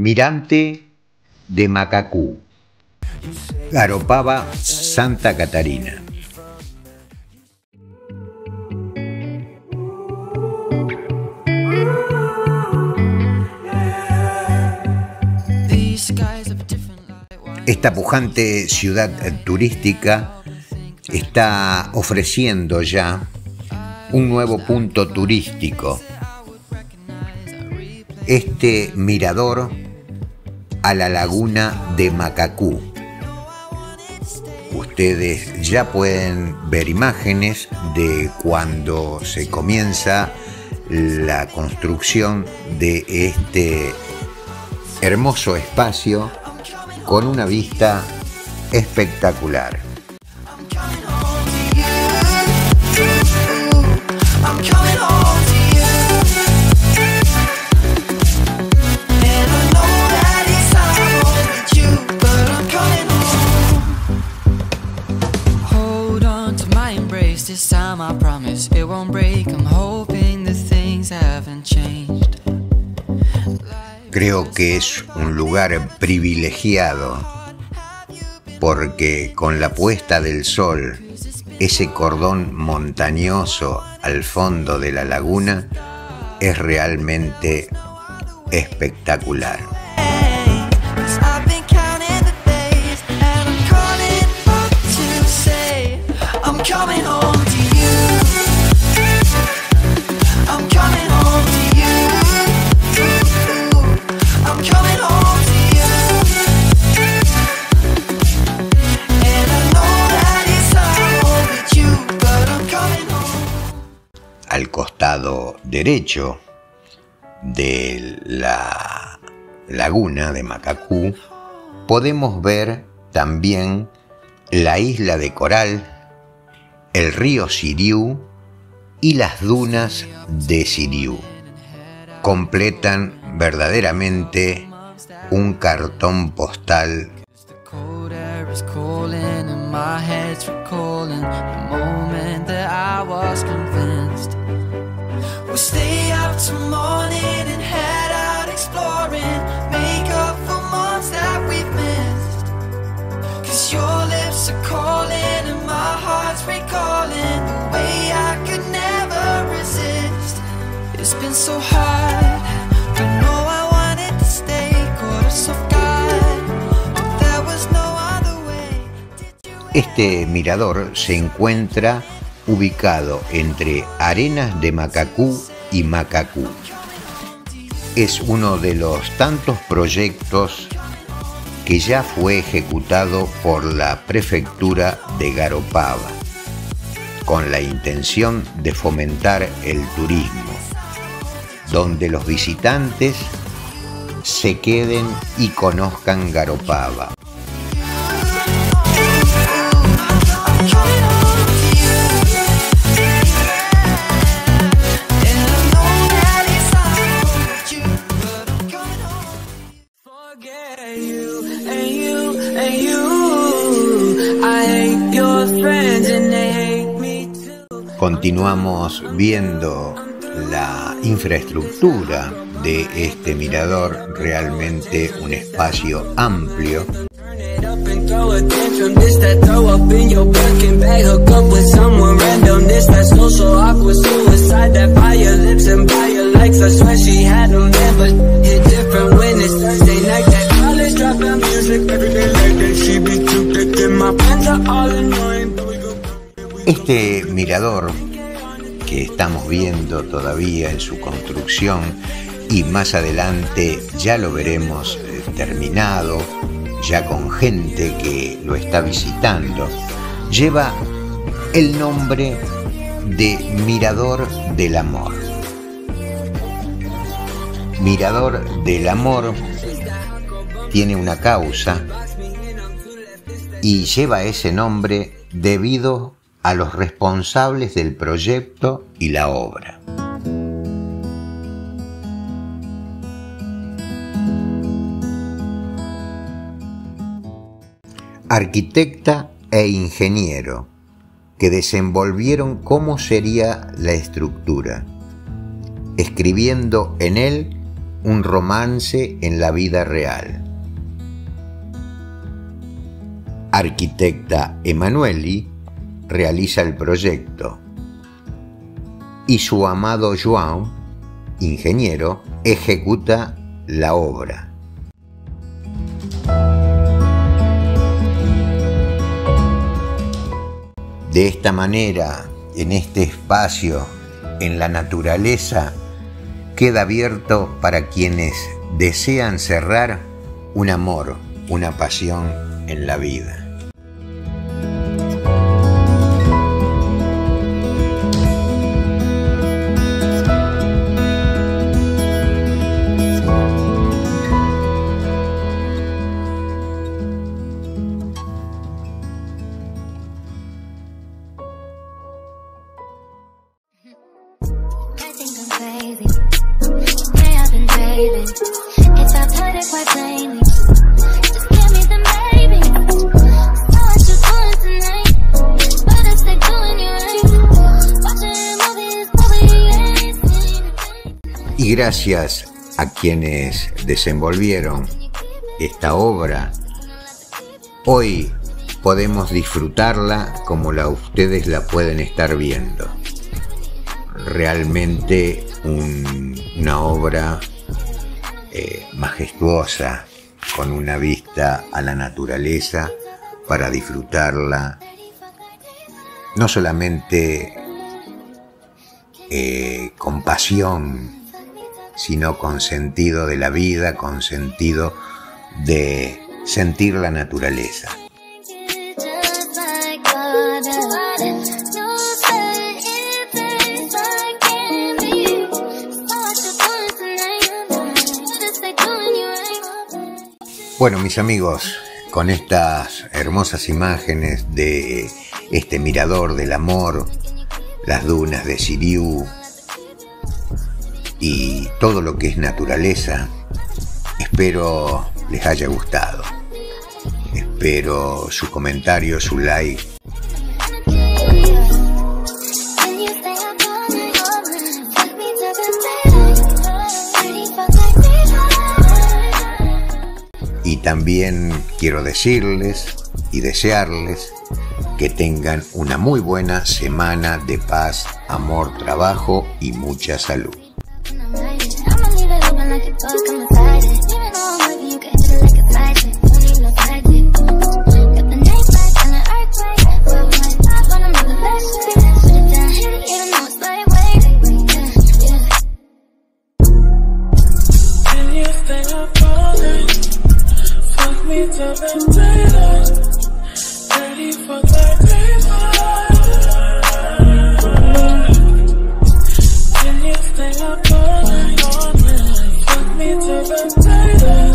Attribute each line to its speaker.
Speaker 1: Mirante de Macacú, Garopaba, Santa Catarina. Esta pujante ciudad turística está ofreciendo ya un nuevo punto turístico. Este mirador a la laguna de Macacú. Ustedes ya pueden ver imágenes de cuando se comienza la construcción de este hermoso espacio con una vista espectacular. Creo que es un lugar privilegiado porque con la puesta del sol, ese cordón montañoso al fondo de la laguna es realmente espectacular. Derecho de la laguna de Macacú, podemos ver también la isla de Coral, el río Siriú y las dunas de Siriú. Completan verdaderamente un cartón postal stay up till morning and head out exploring. Make up for months that we've missed. Cause your lips are calling and my heart's recalling the way I could never resist. It's been so hard, but no, I wanted to stay. Caught us off guard, but there was no other way. Este mirador se encuentra ubicado entre Arenas de Macacú y Macacú. Es uno de los tantos proyectos que ya fue ejecutado por la prefectura de Garopaba, con la intención de fomentar el turismo, donde los visitantes se queden y conozcan Garopaba. Continuamos viendo la infraestructura de este mirador, realmente un espacio amplio. Este mirador que estamos viendo todavía en su construcción y más adelante ya lo veremos eh, terminado, ya con gente que lo está visitando, lleva el nombre de Mirador del Amor. Mirador del Amor tiene una causa y lleva ese nombre debido a los responsables del proyecto y la obra. Arquitecta e ingeniero que desenvolvieron cómo sería la estructura, escribiendo en él un romance en la vida real. Arquitecta Emanueli realiza el proyecto y su amado João, ingeniero, ejecuta la obra. De esta manera, en este espacio, en la naturaleza, queda abierto para quienes desean cerrar un amor, una pasión en la vida. Y gracias a quienes desenvolvieron esta obra, hoy podemos disfrutarla como la ustedes la pueden estar viendo. Realmente una obra eh, majestuosa, con una vista a la naturaleza para disfrutarla, no solamente eh, con pasión, sino con sentido de la vida, con sentido de sentir la naturaleza. Bueno, mis amigos, con estas hermosas imágenes de este mirador del amor, las dunas de Siriu, y todo lo que es naturaleza, espero les haya gustado. Espero su comentario, su like. Y también quiero decirles y desearles que tengan una muy buena semana de paz, amor, trabajo y mucha salud. it's a ventilator. Fuck. Can you stay up all night? Me to ventilator.